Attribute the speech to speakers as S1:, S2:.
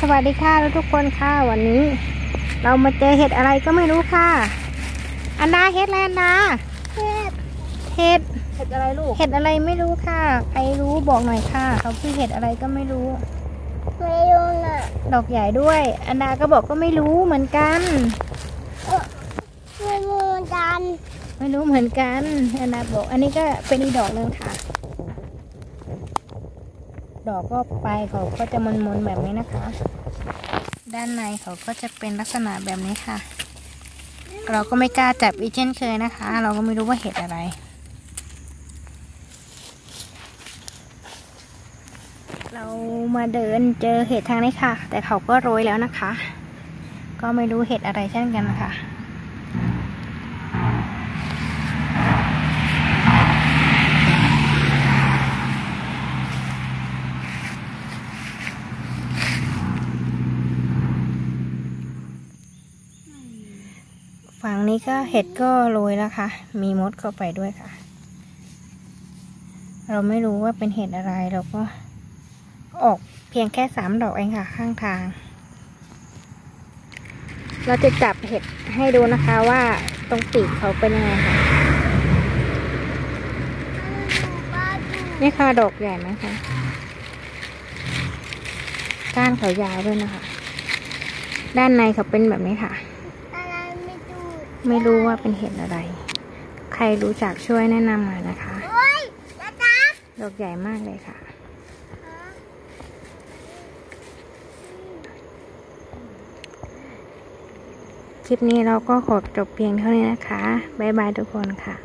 S1: สวัสดีค่ะทุกคนค่ะวันนี้ เรามาเจอเห็ดอะไรก็ไม่รู้ค่ะ อันดาเห็ดอะไรอันดา
S2: เห็ด
S1: เห็ด
S2: เห็ดอะไรลูก
S1: เห็ดอะไรไม่รู้ค่ะใครรู้บอกหน่อยค่ะ เขาคือเห็ดอะไรก็ไม่รู้
S2: ไม่รู้น่ะ
S1: ดอกใหญ่ด้วย อันดาก็บอกก็ไม่รู้เหมือนกัน
S2: ไม่รู้ดัน
S1: ไม่รู้เหมือนกันอันดาบอกอันนี้ก็เป็นอีกดอกหนึ่งค่ะ ดอกก็ไปเขาก็จะมนๆแบบนี้นะคะ ด้านในเขาก็จะเป็นลักษณะแบบนี้ค่ะ เราก็ไม่กล้าจับอีกเช่นเคยนะคะ เราก็ไม่รู้ว่าเห็ดอะไร เรามาเดินเจอเห็ดทางนี้ค่ะ แต่เขาก็โรยแล้วนะคะ ก็ไม่รู้เห็ดอะไรเช่นกันค่ะ ฝั่งนี้ก็เห็ดก็โรยแล้วค่ะ มีมดเข้าไปด้วยค่ะ เราไม่รู้ว่าเป็นเห็ดอะไรเราก็ออกเพียงแค่สามดอกเองค่ะ ข้างทาง เราจะจับเห็ดให้ดูนะคะว่าตรงปีกเขาเป็นยังไงค่ะ นี่ค่ะดอกใหญ่ไหมคะ ก้านเขายาวด้วยนะคะ ด้านในเขาเป็นแบบนี้ค่ะ ไม่รู้ว่าเป็นเห็ดอะไร ใครรู้จักช่วยแนะนำหน่อยนะคะ
S2: โอ้ยจ้าจ้า
S1: ดอกใหญ่มากเลยค่ะ คลิปนี้เราก็ขอจบเพียงเท่านี้นะคะ บ๊ายบายทุกคนค่ะ